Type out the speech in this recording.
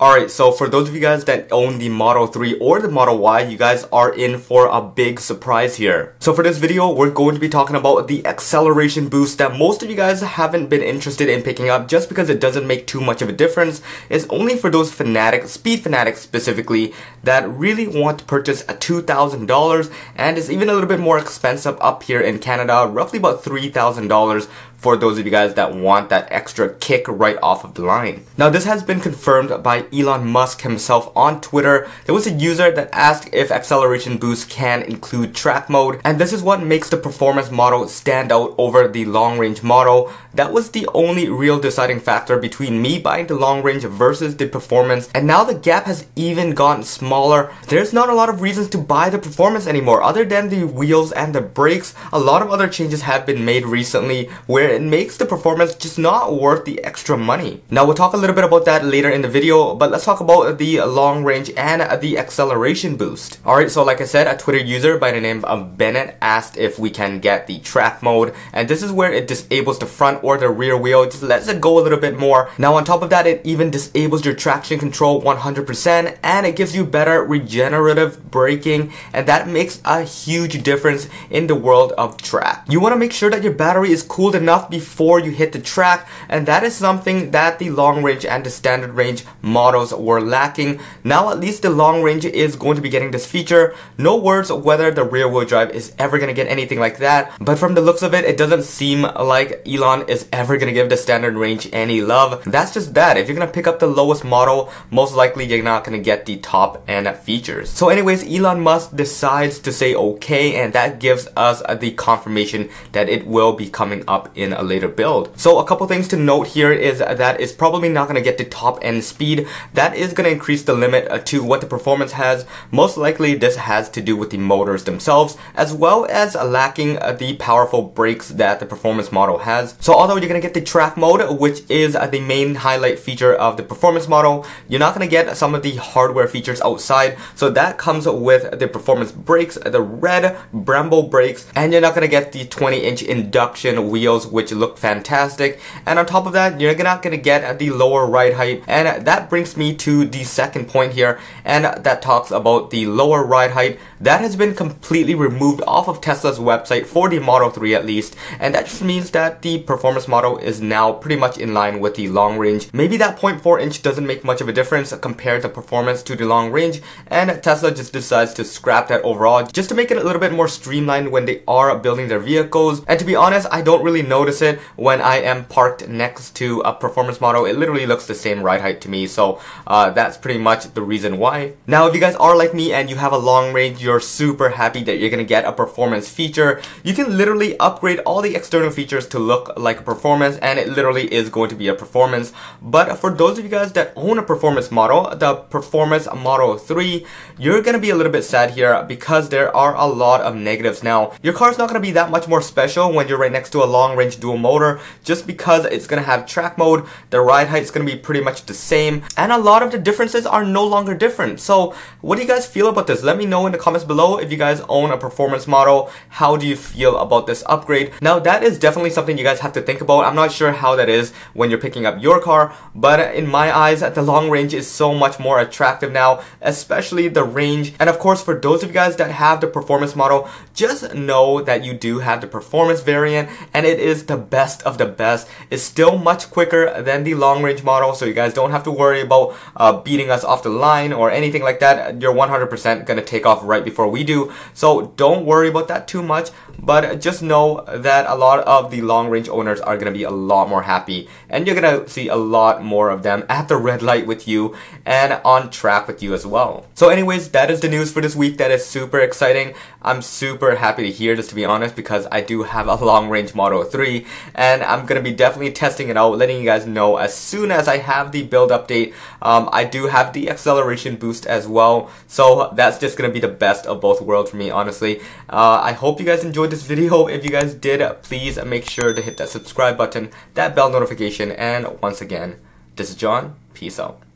Alright, so for those of you guys that own the Model 3 or the Model Y, you guys are in for a big surprise here. So for this video, we're going to be talking about the acceleration boost that most of you guys haven't been interested in picking up just because it doesn't make too much of a difference. It's only for those fanatics, speed fanatics specifically, that really want to purchase a $2,000 and it's even a little bit more expensive up here in Canada, roughly about $3,000 for those of you guys that want that extra kick right off of the line. Now this has been confirmed by Elon Musk himself on Twitter. There was a user that asked if acceleration boost can include track mode and this is what makes the performance model stand out over the long range model. That was the only real deciding factor between me buying the long range versus the performance and now the gap has even gotten smaller. There's not a lot of reasons to buy the performance anymore other than the wheels and the brakes. A lot of other changes have been made recently where it makes the performance just not worth the extra money. Now we'll talk a little bit about that later in the video, but let's talk about the long range and the acceleration boost. Alright, so like I said, a Twitter user by the name of Bennett asked if we can get the track mode, and this is where it disables the front or the rear wheel, it just lets it go a little bit more. Now on top of that, it even disables your traction control 100%, and it gives you better regenerative braking, and that makes a huge difference in the world of track. You want to make sure that your battery is cooled enough before you hit the track and that is something that the long range and the standard range models were lacking. Now at least the long range is going to be getting this feature. No words whether the rear wheel drive is ever going to get anything like that but from the looks of it it doesn't seem like Elon is ever going to give the standard range any love. That's just that. If you're going to pick up the lowest model most likely you're not going to get the top end features. So anyways Elon Musk decides to say okay and that gives us the confirmation that it will be coming up in in a later build. So a couple things to note here is that it's probably not going to get the top end speed. That is going to increase the limit uh, to what the performance has. Most likely this has to do with the motors themselves as well as lacking uh, the powerful brakes that the performance model has. So although you're going to get the track mode which is uh, the main highlight feature of the performance model, you're not going to get some of the hardware features outside. So that comes with the performance brakes, the red Brembo brakes, and you're not going to get the 20 inch induction wheels which look fantastic. And on top of that, you're not going to get at the lower ride height. And that brings me to the second point here, and that talks about the lower ride height. That has been completely removed off of Tesla's website for the Model 3 at least. And that just means that the performance model is now pretty much in line with the long range. Maybe that 0.4 inch doesn't make much of a difference compared to performance to the long range. And Tesla just decides to scrap that overall just to make it a little bit more streamlined when they are building their vehicles. And to be honest, I don't really know notice it when I am parked next to a performance model. It literally looks the same ride height to me, so uh, that's pretty much the reason why. Now, if you guys are like me and you have a long range, you're super happy that you're gonna get a performance feature, you can literally upgrade all the external features to look like a performance, and it literally is going to be a performance. But for those of you guys that own a performance model, the Performance Model 3, you're gonna be a little bit sad here because there are a lot of negatives. Now, your car's not gonna be that much more special when you're right next to a long range dual motor just because it's going to have track mode, the ride height is going to be pretty much the same, and a lot of the differences are no longer different. So what do you guys feel about this? Let me know in the comments below if you guys own a performance model. How do you feel about this upgrade? Now that is definitely something you guys have to think about. I'm not sure how that is when you're picking up your car, but in my eyes, the long range is so much more attractive now, especially the range. And of course, for those of you guys that have the performance model, just know that you do have the performance variant and it is is the best of the best. It's still much quicker than the long range model, so you guys don't have to worry about uh, beating us off the line or anything like that. You're 100% gonna take off right before we do, so don't worry about that too much. But just know that a lot of the long range owners are gonna be a lot more happy, and you're gonna see a lot more of them at the red light with you and on track with you as well. So anyways, that is the news for this week. That is super exciting. I'm super happy to hear this to be honest because I do have a long range Model 3 free and I'm gonna be definitely testing it out letting you guys know as soon as I have the build update. Um, I do have the acceleration boost as well so that's just gonna be the best of both worlds for me honestly. Uh, I hope you guys enjoyed this video. If you guys did please make sure to hit that subscribe button that bell notification and once again this is John. Peace out